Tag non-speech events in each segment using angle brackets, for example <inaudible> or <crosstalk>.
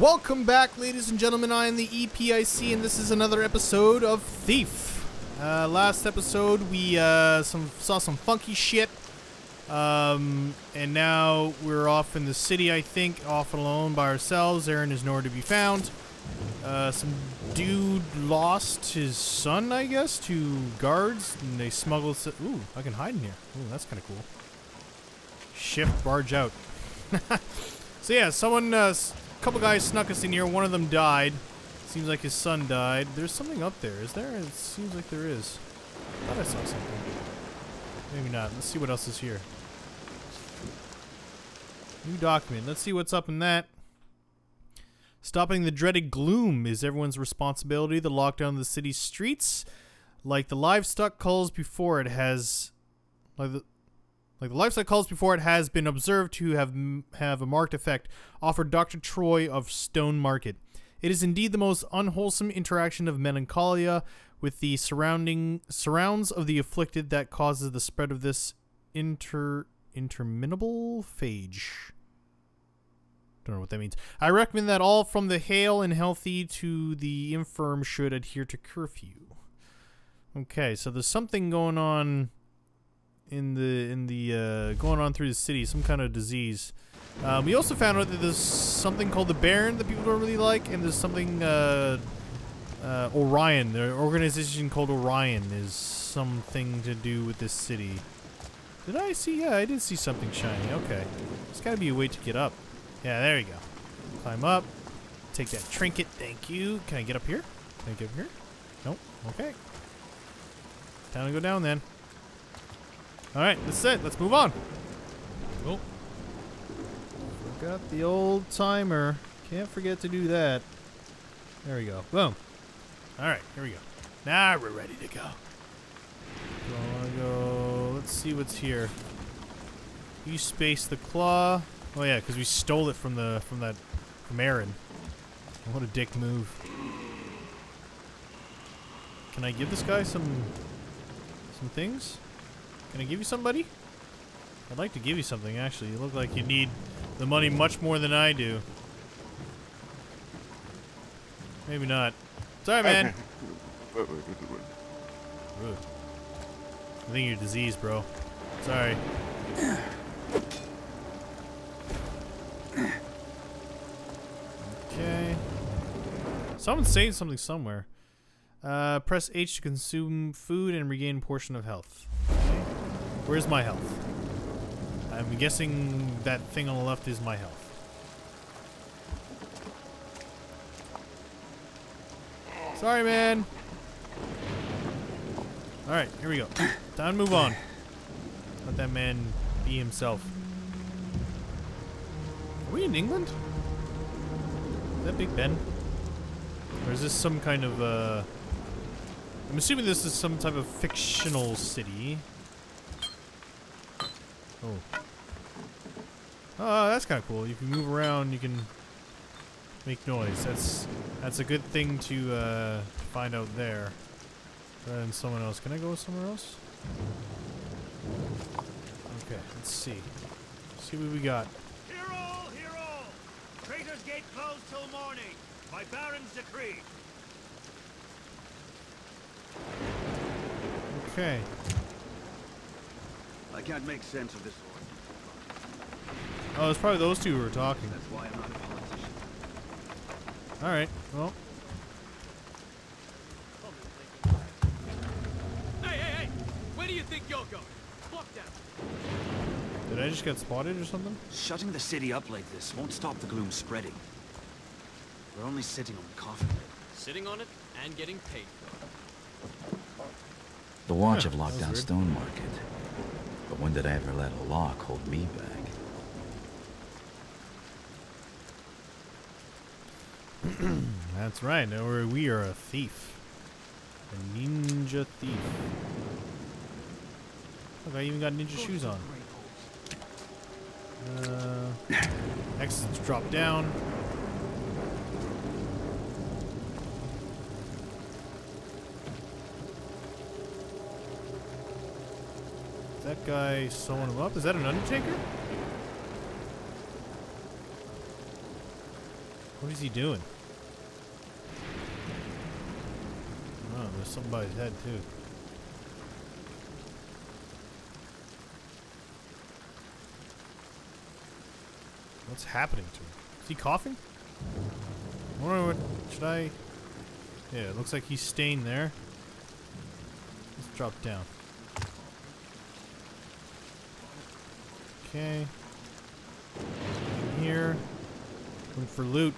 Welcome back, ladies and gentlemen. I am the EPIC, and this is another episode of Thief. Uh, last episode, we uh, some saw some funky shit, um, and now we're off in the city. I think off alone by ourselves. Erin is nowhere to be found. Uh, some dude lost his son, I guess, to guards, and they smuggled. Ooh, I can hide in here. Ooh, that's kind of cool. Shift barge out. <laughs> so yeah, someone, s- couple guys snuck us in here. One of them died. Seems like his son died. There's something up there. Is there? It seems like there is. I thought I saw something. Maybe not. Let's see what else is here. New document. Let's see what's up in that. Stopping the dreaded gloom is everyone's responsibility. The lockdown of the city's streets, like the livestock calls before it has, like the, like the livestock calls before it has been observed to have have a marked effect. Offered Dr. Troy of Stonemarket. It is indeed the most unwholesome interaction of melancholia with the surrounding surrounds of the afflicted that causes the spread of this inter interminable phage. Don't know what that means. I recommend that all from the hale and healthy to the infirm should adhere to curfew. Okay, so there's something going on in the in the uh, going on through the city, some kind of disease. Um, we also found out that there's something called the Baron that people don't really like, and there's something uh, uh, Orion. The organization called Orion is something to do with this city. Did I see? Yeah, I did see something shiny. Okay, there's got to be a way to get up. Yeah, there you go. Climb up. Take that trinket. Thank you. Can I get up here? Can I get up here? Nope. Okay. Time to go down then. All right, that's it. Let's move on. Oh. Forgot the old timer. Can't forget to do that. There we go. Boom. All right, here we go. Now we're ready to go. Gonna go. Let's see what's here. You space the claw. Oh yeah, because we stole it from the from that from Erin. What a dick move. Can I give this guy some some things? Can I give you somebody? I'd like to give you something actually. You look like you need the money much more than I do. Maybe not. Sorry, man. <laughs> I think you're diseased, bro. Sorry. Okay. Someone's saying something somewhere. Uh, press H to consume food and regain portion of health. Where's my health? I'm guessing that thing on the left is my health. Sorry, man. Alright, here we go. <coughs> Time to move on. Let that man be himself. Are we in England? Is that Big Ben? Or is this some kind of, uh... I'm assuming this is some type of fictional city. Oh. Oh, that's kind of cool. You can move around, you can make noise. That's that's a good thing to uh, find out there. Rather than someone else. Can I go somewhere else? Okay, let's see. see what we got. Hear all, hear all! Traitor's Gate closed till morning, by Baron's decree. Okay. I can't make sense of this order. Oh, it's probably those two who are talking. That's why I'm not a politician. Alright, well. Hey, hey, hey! Where do you think you're going? Fuck that. Did I just get spotted or something? Shutting the city up like this won't stop the gloom spreading. We're only sitting on the coffin lid. Sitting on it and getting paid for The watch Huh, have locked down weird. Stonemarket. But when did I ever let a lock hold me back? <clears throat> That's right. We are a thief. A ninja thief. Look, I even got ninja shoes on. Uh, exits drop down. That guy sewing him up? Is that an Undertaker? What is he doing? Oh, there's his head too. What's happening to him? Is he coughing? I wonder what should I Yeah, it looks like he's staying there. Let's drop down. Okay. In here. Looking for loot.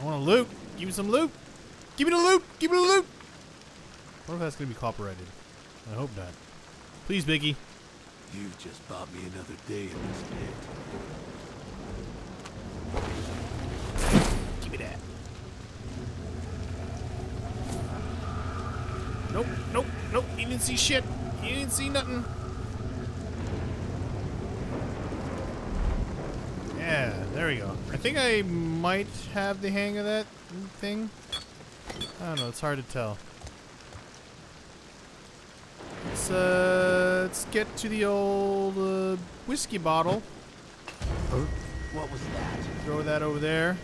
I want a loot. Give me some loot. Give me the loot. Give me the loot. I wonder if that's going to be copyrighted. I hope not. Please, Biggie. You've just bought me another day in this pit. Give me that. Nope, nope, nope. You didn't see shit. You didn't see nothing. Yeah, there we go. I think I might have the hang of that thing. I don't know. It's hard to tell. Let's uh, let's get to the old uh, whiskey bottle. What was that? Throw that over there.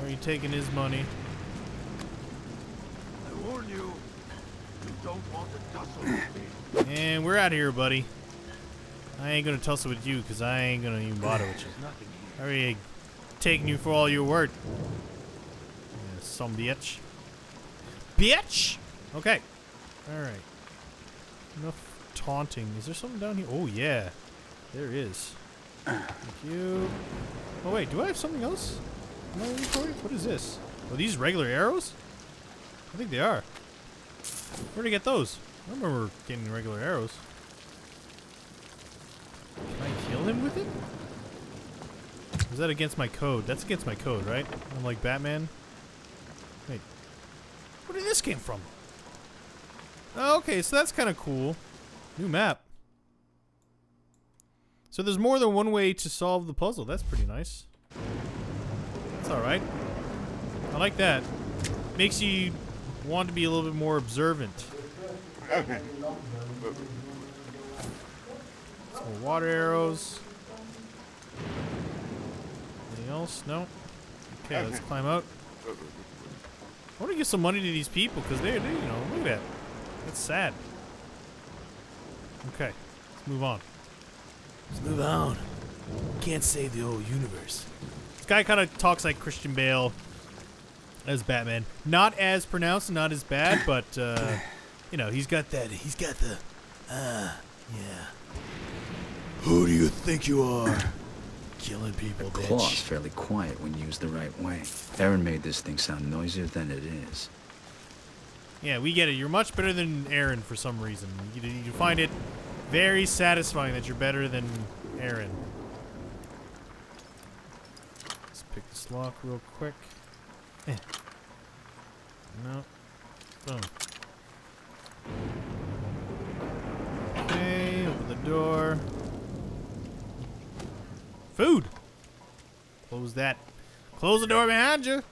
Or are you taking his money? I warn you, you don't want to tussle with me. And we're out of here, buddy. I ain't gonna tussle with you because I ain't gonna even bother with you. I already taking you for all you're worth. Yeah, some bitch. Bitch! Okay. Alright. Enough taunting. Is there something down here? Oh, yeah. There is. Thank you. Oh, wait. Do I have something else? my inventory? What is this? Are these regular arrows? I think they are. Where'd I get those? I remember getting regular arrows. Can I kill him with it? Is that against my code? That's against my code, right? I'm like Batman. Wait. Where did this came from? Okay, so that's kind of cool. New map. So there's more than one way to solve the puzzle. That's pretty nice. That's alright. I like that. Makes you want to be a little bit more observant. Some water arrows. Anything else? No? Okay, let's <laughs> climb up. I want to give some money to these people because they're, they, you know, look at that. That's sad. Okay, let's move on. Let's move on. Can't save the old universe. This guy kind of talks like Christian Bale as Batman. Not as pronounced, not as bad, but uh, <clears throat> you know, he's got that. He's got the, uh, yeah. Who do you think you are? Killing people, Claw's bitch. fairly quiet when used the right way. Erin made this thing sound noisier than it is. Yeah, we get it. You're much better than Erin for some reason. You, you find it very satisfying that you're better than Erin. Let's pick this lock real quick. Eh. No. Boom. Okay, open the door. Food! Close that. Close the door behind you.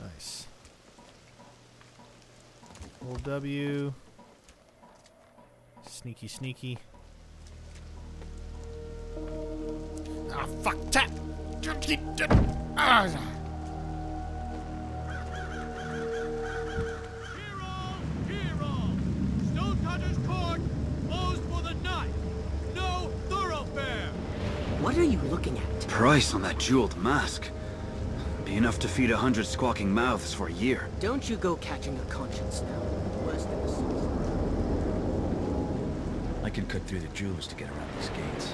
Nice. Hold W. Sneaky, sneaky. Ah, fuck, tap! Ah. Price on that jeweled mask. Be enough to feed a hundred squawking mouths for a year. Don't you go catching a conscience now. Worse than a sauce. I can cut through the jewels to get around these gates.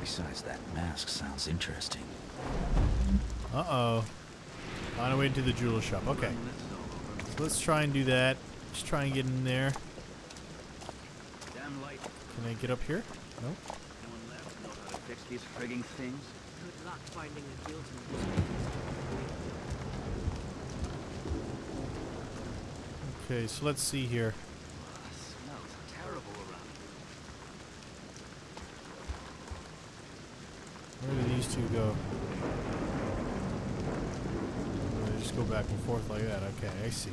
Besides, that mask sounds interesting. Uh-oh. On our way to the jeweler shop. Okay. So let's try and do that. Just try and get in there. Damn light. Can I get up here? Nope. No one left knows how to fix these frigging things. Good luck finding a guilty. Okay, so let's see here. Smells terrible around here. Where do these two go? They just go back and forth like that. Okay, I see.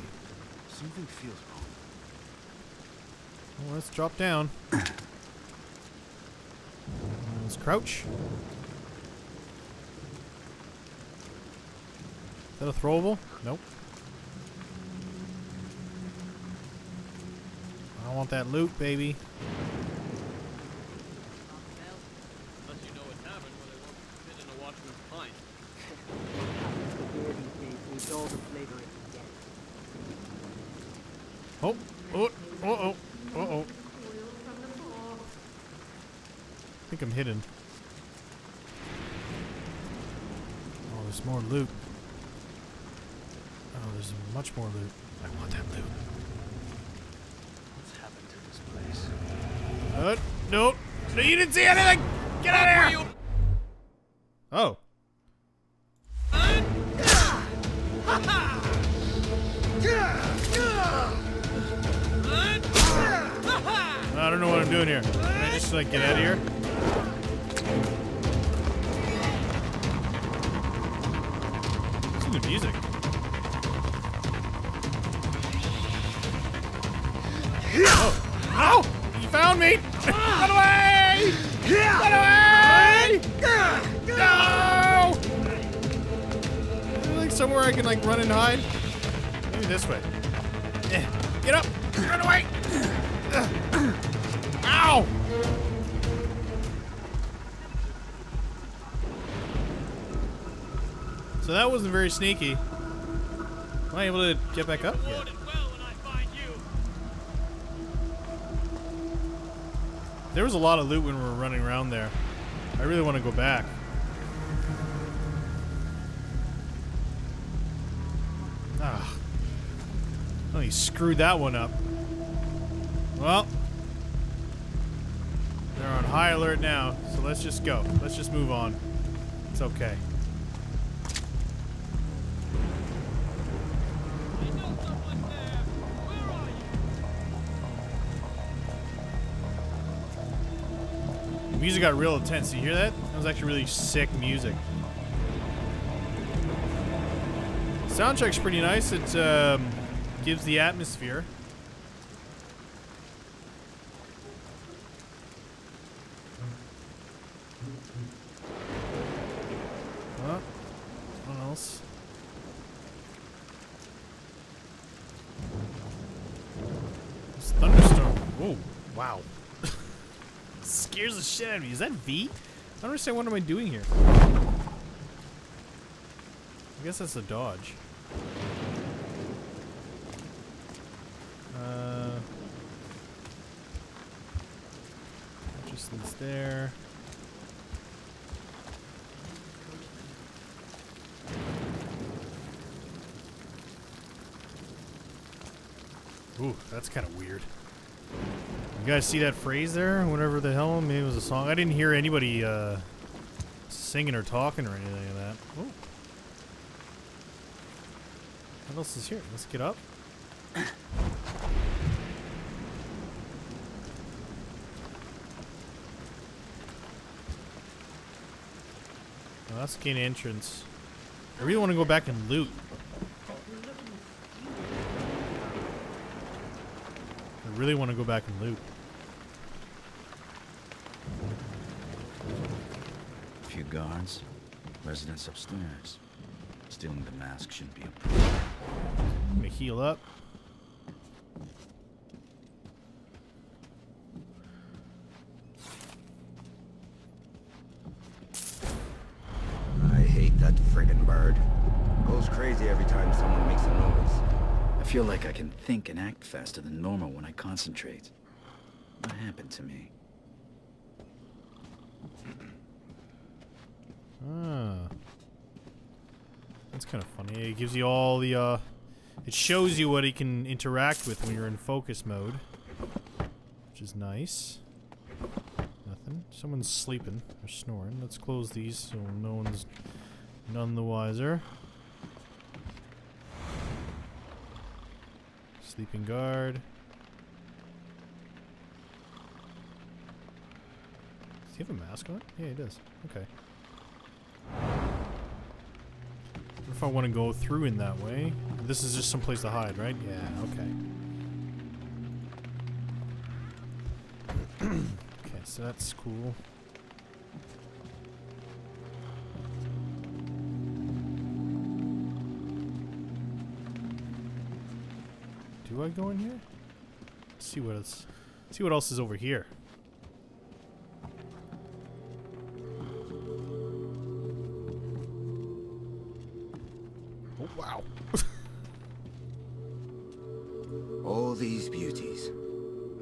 Something feels wrong. Well, let's drop down. <coughs> Let's crouch. Is that a throwable? Nope. I want that loot, baby. Oh, oh, oh, oh, oh, oh. I think I'm hidden. Oh, there's more loot. Oh, there's much more loot. I want that loot. What's happened to this place? Uh, no. No, you didn't see anything! Get out of here! Oh. I don't know what I'm doing here. Can I just, like, get out of here? Listen to music. Oh! You found me! Run away! Run away! No! Like somewhere I can like run and hide? Maybe this way. Eh, Get up! Run away! Ow! So that wasn't very sneaky. Am I able to get back up? There was a lot of loot when we were running around there. I really want to go back. Ah. Oh, he screwed that one up. Well, they're on high alert now, so let's just go. Let's just move on. It's okay. Music got real intense. You hear that? That was actually really sick music. Soundtrack's pretty nice. It um, gives the atmosphere. What else? Thunderstorm. Wow. Scares the shit out of me. Is that V? I don't understand what am I doing here. I guess that's a dodge. Uh, just this there. Ooh, that's kind of weird. Guys see that phrase there? Whatever the hell, maybe it was a song. I didn't hear anybody uh, singing or talking or anything like that. Oh. What else is here? Let's get up. <coughs> That's the gain entrance. I really want to go back and loot. I really want to go back and loot. A few guards, residents upstairs. Stealing the mask shouldn't be a problem. I'm gonna heal up. I hate that friggin' bird. Goes crazy every time someone makes a noise. I feel like I can think and act faster than normal when I concentrate. What happened to me? Ah. That's kind of funny. It gives you all the, uh... It shows you what he can interact with when you're in focus mode. Which is nice. Nothing. Someone's sleeping or snoring. Let's close these so no one's none the wiser. Sleeping guard. Does he have a mask on? Yeah, he does. Okay. if I want to go through in that way. This is just some place to hide, right? Yeah, okay. <clears throat> okay, so that's cool. Do I go in here? Let's see what else see what else is over here. All these beauties.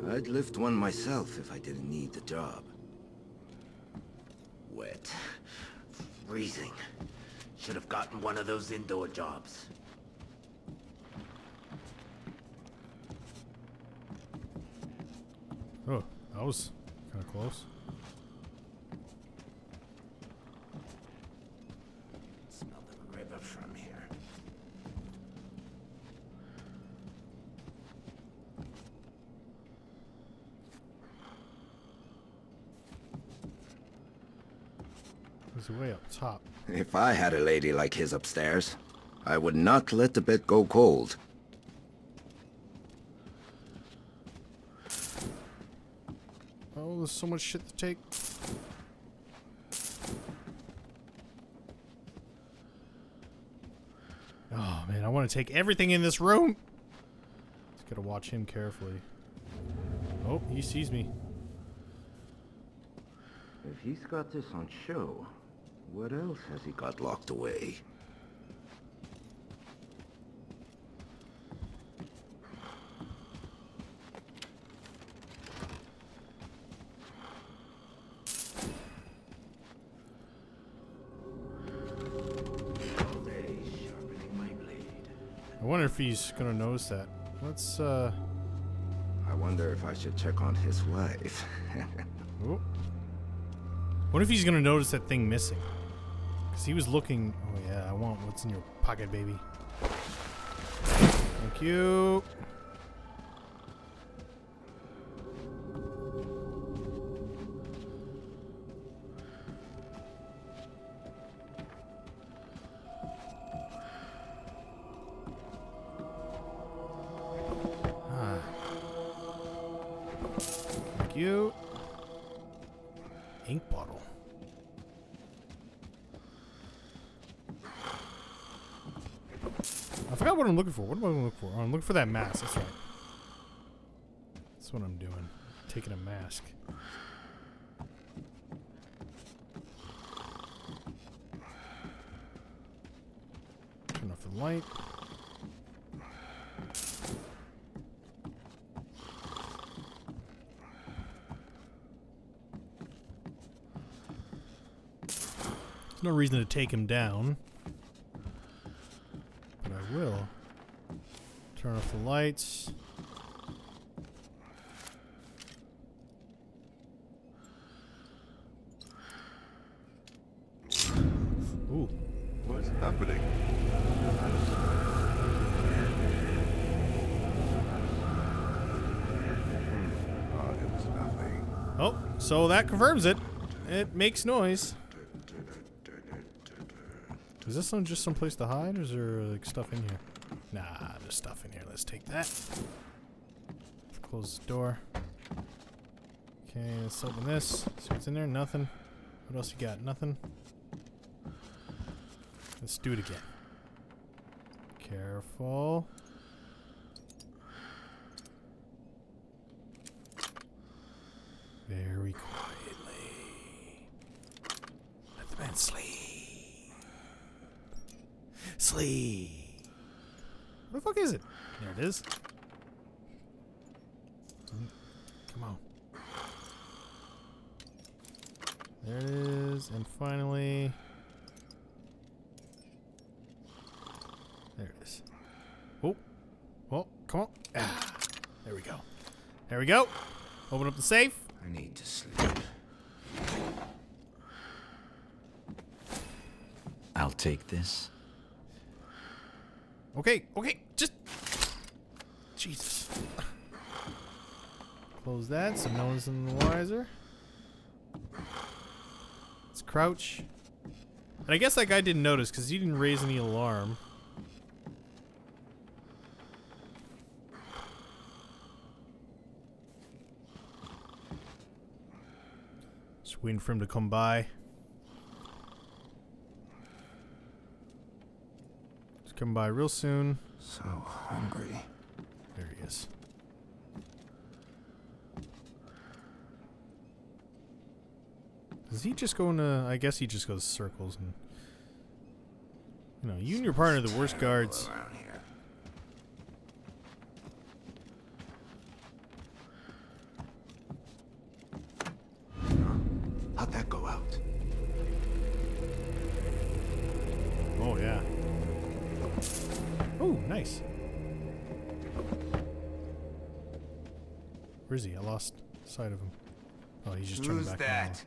I'd lift one myself if I didn't need the job. Wet. Freezing. Should have gotten one of those indoor jobs. Oh, that was kind of close. Smell the river from here. It's way up top. If I had a lady like his upstairs, I would not let the bed go cold. Oh, there's so much shit to take. Oh man, I want to take everything in this room. Just gotta watch him carefully. Oh, he sees me. If he's got this on show, what else has he got locked away? All day sharpening my blade. I wonder if he's gonna notice that. Let's uh. I wonder if I should check on his wife. <laughs> Oh. What if he's gonna notice that thing missing? Cause he was looking. Oh yeah, I want what's in your pocket, baby. Thank you. Forgot what I'm looking for. What am I looking for? Oh, I'm looking for that mask. That's right. That's what I'm doing. Taking a mask. Turn off the light. There's no reason to take him down. But I will. Turn off the lights. Ooh. What's happening? Hmm. Oh, nothing. Oh, so that confirms it. It makes noise. Is this some, just some place to hide, or is there like stuff in here? Nah, there's stuff in here. Let's take that. Close the door. Okay, let's open this. See what's in there. Nothing. What else you got? Nothing. Let's do it again. Careful. Very quietly. Let the man sleep. Sleep. Where the fuck is it? There it is. Come on. There it is. And finally. There it is. Oh. Oh, come on. Ah, there we go. There we go. Open up the safe. I need to sleep. I'll take this. Okay, okay, just. Jesus. Close that so no one's in the wiser. Let's crouch. And I guess that guy didn't notice because he didn't raise any alarm. Just waiting for him to come by. Coming by real soon. So hungry. There he is. Is he just going to... I guess he just goes circles and. You know, you and your partner are the worst guards. Lost sight of him. Oh, he's just turning Who's back. that?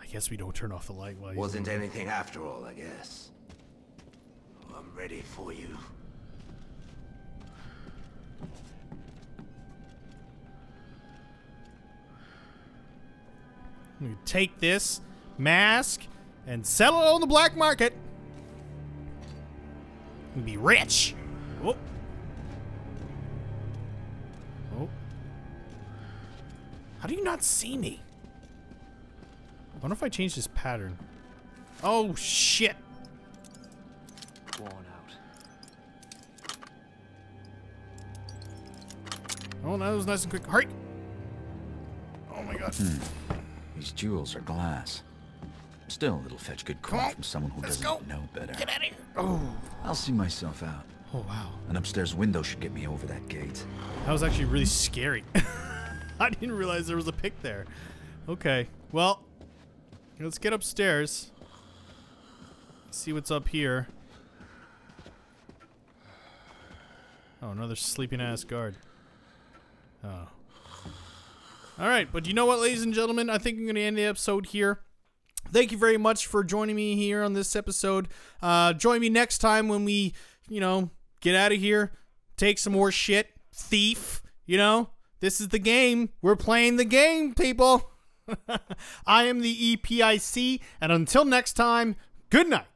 I guess we don't turn off the light while he's Wasn't anything after all, I guess. I'm ready for you. We take this mask and sell it on the black market. We'd be rich. Oh. Oh. How do you not see me? I wonder if I change this pattern. Oh shit. Worn out. Oh, that was nice and quick. Hurry. Oh my god. Hmm. These jewels are glass. Still, it'll fetch good Come coin from someone who let's doesn't go. know better. Get out of here. Oh. I'll see myself out. Oh wow. An upstairs window should get me over that gate. That was actually really scary. <laughs> I didn't realize there was a pick there. Okay. Well, let's get upstairs. See what's up here. Oh, another sleeping ass guard. Oh. All right, but you know what, ladies and gentlemen? I think I'm going to end the episode here. Thank you very much for joining me here on this episode. Uh, join me next time when we, you know, get out of here, take some more shit, thief. You know, this is the game. We're playing the game, people. <laughs> I am the EPIC, and until next time, good night.